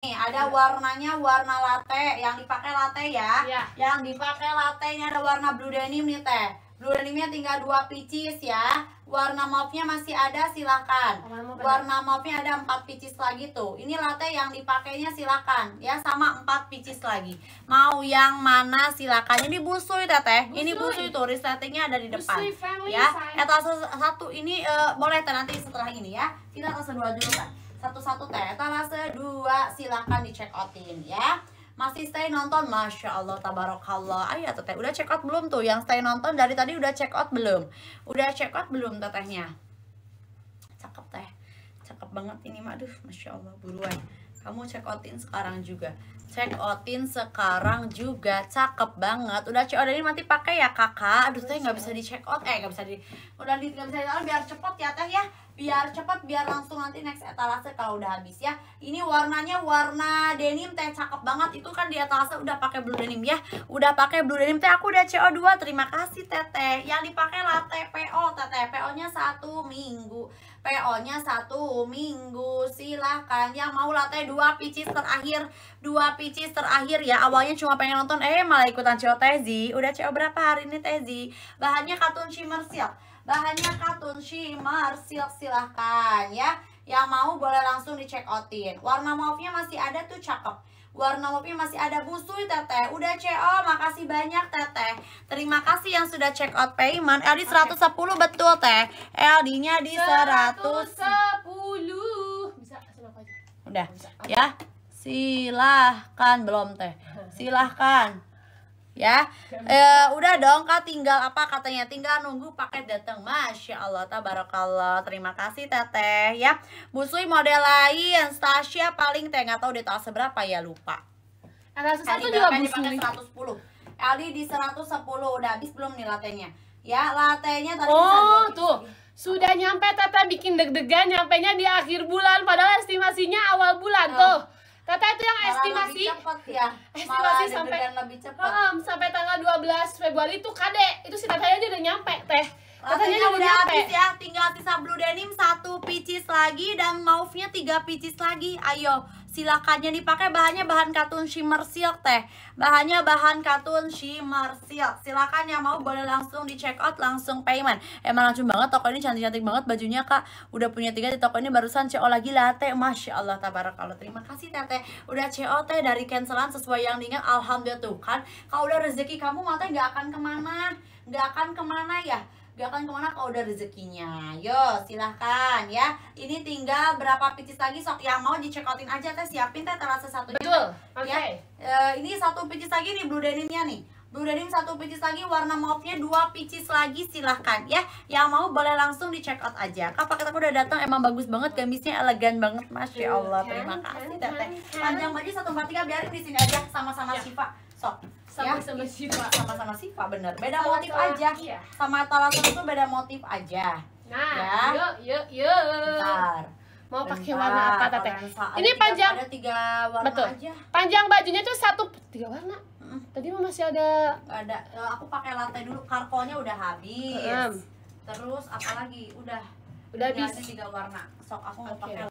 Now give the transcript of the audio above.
Nih, ada warnanya warna latte yang dipakai latte ya. Iya. Yang dipakai latte ini ada warna blue denim nih teh. Blue denimnya tinggal dua pieces ya. Warna mauve-nya masih ada silahkan. Warna mauve-nya ada empat pieces lagi tuh. Ini latte yang dipakainya silahkan ya sama empat pieces lagi. Mau yang mana silahkan. Ini busui teteh. Ini busui Busui. tuh resletingnya ada di depan. Busui family ya. Etalase satu ini eh, boleh teh nanti setelah ini ya. Kita etalase dua dulu kan. Satu-satu teh. Etalase dua silahkan di check outin ya. Masih stay nonton, masya Allah, tabarakallah. Ayo teteh, udah check out belum tuh? Yang stay nonton dari tadi udah check out belum? Udah check out belum tetehnya? Cakep teh, cakep banget ini mah, aduh, masya Allah, buruan. Kamu check outin sekarang juga. Check outin sekarang juga, cakep banget. Udah check out ini nanti pakai ya kakak. Aduh teh nggak bisa di check out, eh nggak bisa di, udah di nggak bisa di biar cepet ya teh ya biar cepat biar langsung nanti next etalase kalau udah habis ya. Ini warnanya warna denim teh cakep banget. Itu kan di etalase udah pakai blue denim ya. Udah pakai blue denim teh aku udah CO2 terima kasih teteh yang dipakai latte PO teteh PO nya satu minggu. PO nya satu minggu. Silahkan yang mau latte dua pieces terakhir. Dua pieces terakhir. Ya awalnya cuma pengen nonton. Eh malah ikutan CO Tezi udah CO berapa hari ini Tezi bahannya katun shimmer silk bahannya katun shimmer silk silahkan ya. Yang mau boleh langsung di check outin. Warna mauve-nya masih ada tuh cakep. Warna mauve-nya masih ada busui teteh. Udah CO makasih banyak teteh. Terima kasih yang sudah check out payment. LD 110 betul teh. LD nya di 100 110 bisa udah ya. Silahkan belum teh. Silahkan ya. Eh, udah dong kak. Tinggal apa katanya? Tinggal nunggu paket datang masya Allah tabarakallah terima kasih teteh ya. Busui model lain. Stasia paling teh. Nggak tahu detail seberapa ya lupa. Ada sesuatu Tadi juga busui. 110 Aldi di 110 udah habis belum nih latenya? Ya latenya tadi Oh tuh. sudah nyampe Tata bikin deg-degan nyampenya di akhir bulan. Padahal estimasinya awal bulan Oh. tuh Tata itu yang Malah estimasi. lebih cepet ya. Estimasi malah sampai- lebih cepet Hmm, sampai tanggal 12 Februari itu kade. Itu si Tatanya aja udah nyampe teh. Katanya udah nyampe. habis ya, tinggal sisa blue denim satu pieces lagi dan mauve-nya tiga pieces lagi. Ayo, silakan yang dipakai bahannya bahan katun shimmer silk teh. Bahannya bahan katun shimmer silk. Silakan yang mau boleh langsung di check out langsung payment. Emang langsung banget toko ini cantik-cantik banget bajunya Kak. Udah punya tiga di toko ini barusan CO lagi latte. Masya Allah tabarakallah. Terima kasih Teteh. Udah CO teh dari cancelan sesuai yang diingat. Alhamdulillah tuh kan. Kalau udah rezeki kamu mata nggak akan ke mana. Nggak akan ke mana ya gak akan ke mana kalau udah rezekinya. Yo silahkan ya. Ini tinggal berapa pieces lagi sok yang mau di check outin aja teh. Siapin teh terasa satunya betul. Oke. Ya Eh, ini satu pieces lagi nih blue denimnya nih. Blue denim satu pieces lagi warna mauve-nya dua pieces lagi silahkan ya. Yang mau boleh langsung di check out aja. Kak paket aku udah datang emang bagus banget gamisnya elegan banget. Masya Allah terima kasih teteh panjang baju satu empat tiga biarin di sini aja sama-sama Ya. Siva sok sama sama Siva. Sama-sama Siva bener. Beda Sama-sama, motif aja. iya. sama talasan itu beda motif aja. Nah Ya. yuk yuk yuk. Bentar. mau pakai warna apa teteh ini panjang. ada tiga warna Betul. aja. Panjang bajunya tuh satu tiga warna. Tadi mah masih ada. Ada. Eh, aku pakai latte dulu. Karkonya udah habis. Terus apa lagi udah udah habis. tiga warna. Sok aku mau Oke. pakai